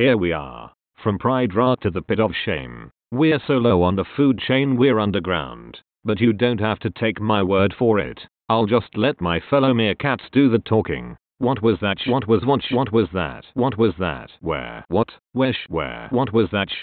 Here we are. From Pride Rock to the pit of shame. We're so low on the food chain we're underground. But you don't have to take my word for it. I'll just let my fellow meerkats do the talking. What was that sh- What was what sh- What was that? What was that? Where? What? Where sh- Where? What was that sh-